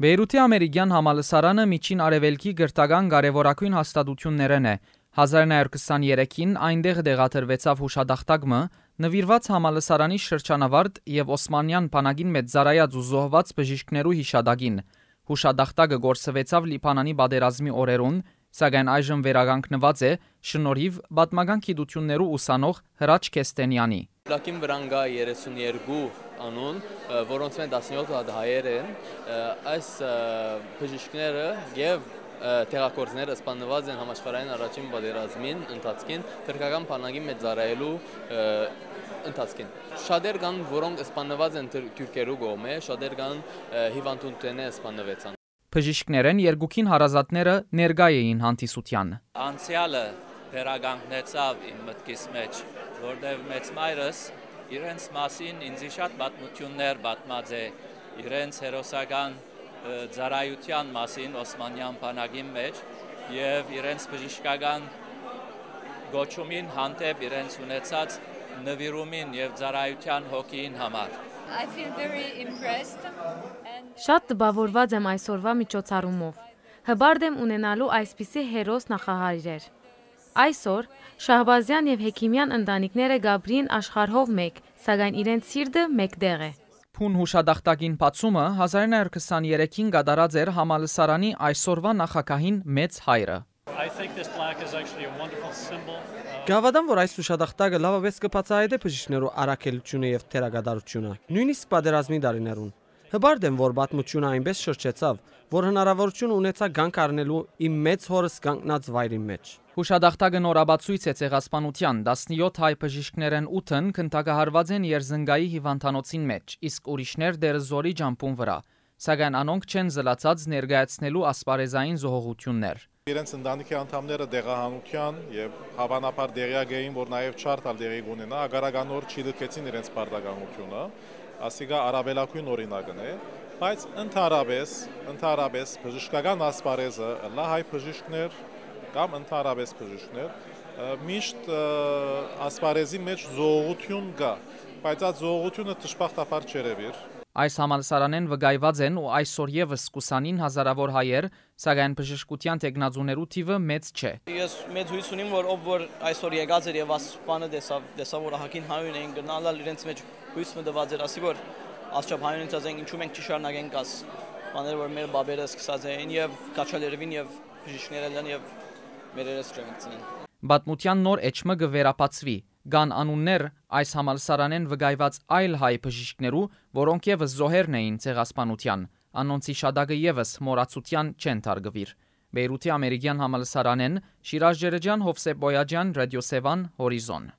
Բեյրութի ամերիկյան համալսարանը Միջին Արևելքի գրթական կարևորագույն հաստատություններն է։ 1923-ին այնտեղ դեղաթրվեցավ հուշադախտագմը, նվիրված համալսարանի շրջանավարտ եւ Օսմանյան բանակին մեծ զարայած ու զոհված բժիշկներու հիշադակին։ Հուշադախտագը գործվեցավ Լիբանանի բادرազմի օրերուն, սակայն այժմ վերականգնված է շնորհիվ պատմական գիտություններու ուսանող Հրաչ Քեստենյանի։ Լակին վրան կա 32 անուն, որոնց մեն 17 հատ հայեր են։ Այս բժիշկները եւ տեղակորձները սպանված են համաշխարհային առաջին պատերազմին ընթացքին թրքական բանակի մեծ զարայելու ընթացքին։ Շատեր կան, որոնք սպանված են թուրքերու կողմէ, շատեր կան հիվանդությունները սպանվեցան։ Բժիշկներեն երկուքին հարազատները ներկա էին հանդիսության։ Անցյալը վերագանքնեցավ իմ մտքիս մեջ, որտեղ մեծ մայրս իրենց մասին ինձի շատ պատմություններ պատմած է, իրենց հերոսական ծառայության մասին Օսմանյան բանակի մեջ եւ իրենց բժշկական գոչումին հանդեպ իրենց ունեցած նվիրումին եւ ծառայության հոգին համար։ I feel very impressed Շատ տպավորված եմ այսօրվա միջոցառումով։ Հբարդ եմ ունենալու այսպիսի հերոս նախահայրեր։ Այսօր Շահբազյան եւ Հեքիմյան ընտանիքները Գաբրին աշխարհով մեկ, սակայն իրենց սիրտը մեկտեղ է։ Փուն հուշադախտակին բացումը 1923-ին գդարած էր համալսարանի այսօրվա նախակահին մեծ հայրը։ Գավադան, որ այս հուշադախտակը լավապես կբացահայտե բժիշկներու արակելությունը եւ թերագադարությունը, նույնիսկ պատերազմի դարիներուն։ Հբարդ եմ, որ պատմությունը այնպես շրջեցավ, որ հնարավորություն ունեցա գանք առնելու իմ մեծ հորս կանգնած վայրի մեջ։ Հուշադախտակը նորաբացույց է ցեղասպանության 17 հայ բժիշկներն 8-ն քննարկահարված են Երզնգայի հիվանդանոցին մեջ, իսկ ուրիշներ դեր զորի ջամփուն վրա, սակայն անոնք չեն զլացած ներկայացնելու ասպարեզային զոհողություններ։ Իրենց ընտանիքի անդամները դեղահանության եւ հավանաբար դերյակ էին, որ նաեւ չարթալ դերի ունենա, ագարականոր չի լքեցին իրենց պարտականությունը ասիգա արաբելակույն օրինակն է, բայց ընդհանրապես, ընդհանրապես բժշկական ասպարեզը լա հայ բժիշկներ կամ ընդհանրապես բժիշկներ միշտ ասպարեզի մեջ զողություն կա, բայց այդ զողությունը դժբախտաբար չերևիր Այս համալսարանեն վկայված են ու այսօր եւս սկուսանին հազարավոր հայեր, սակայն բժշկության տեխնազուներու թիվը մեծ չէ։ Ես մեծ հույս ունիմ, որ ով որ այսօր եկած էր եւ ասպանը տեսավ, տեսավ որ հակին հայուն էին գնալալ իրենց մեջ հույս մտված էր, ասի որ ասչափ հայուն ինձ ասեն ինչու մենք չշարունակենք աս բաներ որ մեր բաբերը սկսած էին եւ կաչալերվին եւ բժիշկները լան եւ մեր երես չմեկցնեն։ Բատմության նոր էջմը կվերապացվի, Կան անուններ այս համալսարանեն վկայված այլ հայ բժիշկներու, որոնք եւս զոհերն էին ցեղասպանության։ Անոնցի շադագը եւս մորացության չեն թարգվիր։ Բեյրութի ամերիկյան համալսարանեն Շիրաժ Ջերեջյան, Հովսեփ Բոյաջյան, Ռադիո Սևան, Հորիզոն։